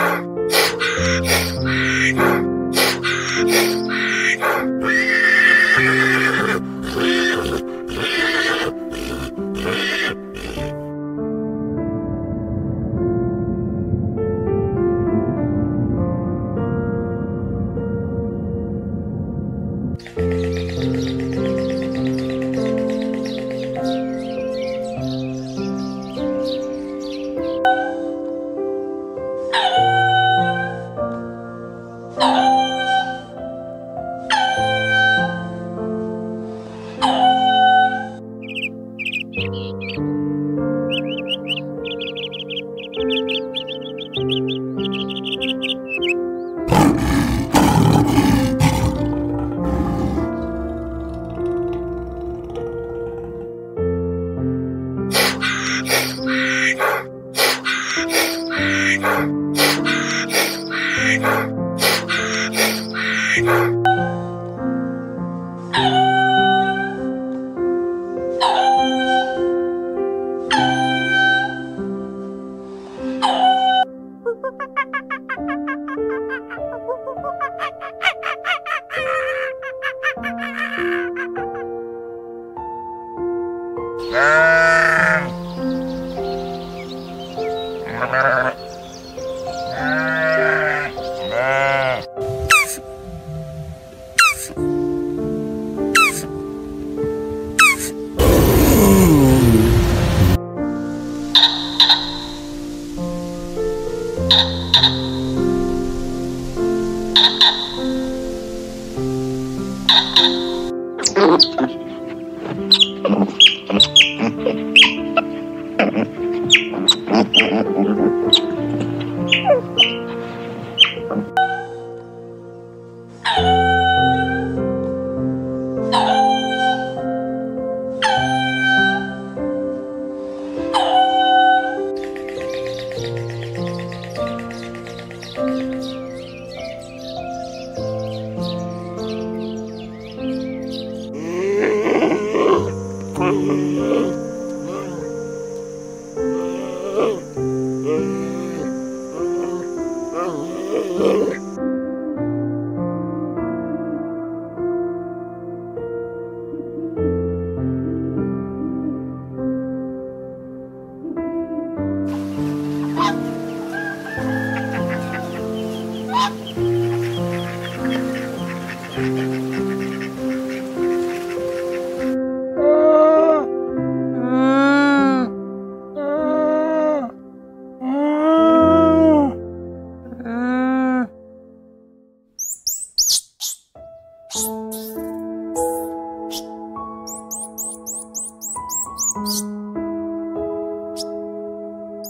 Ah!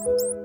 you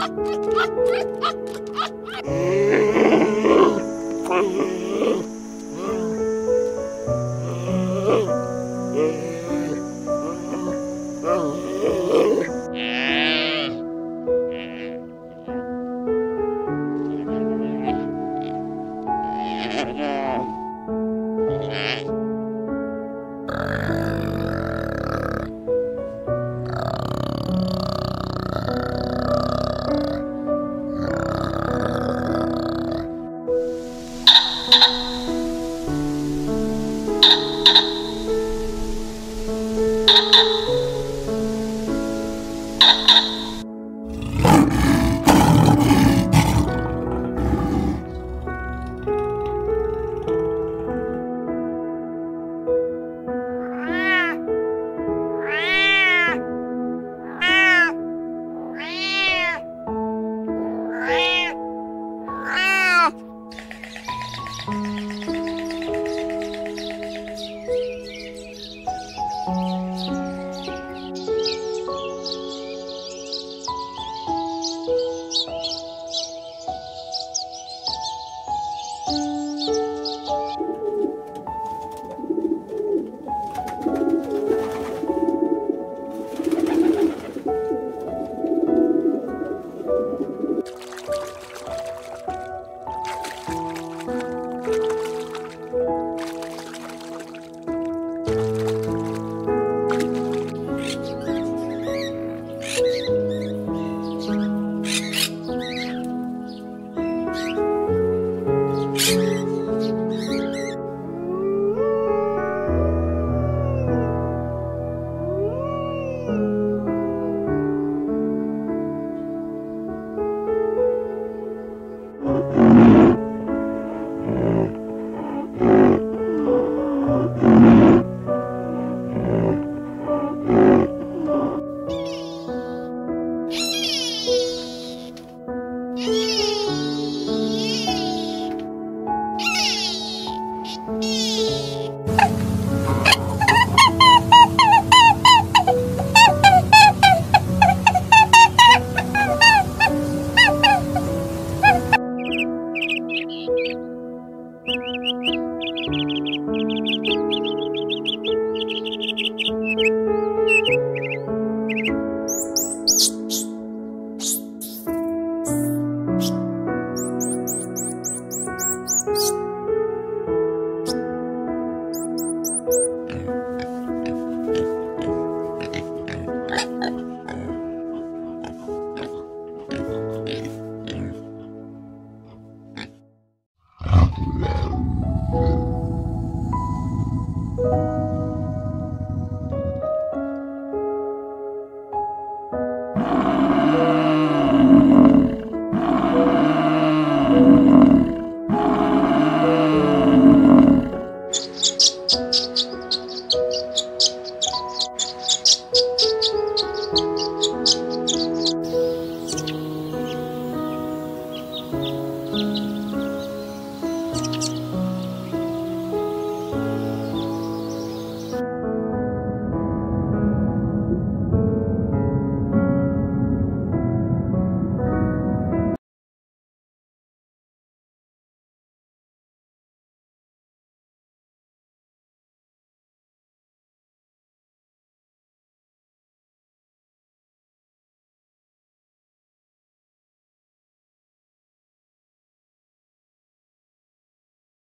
Ha ha ha ha ha!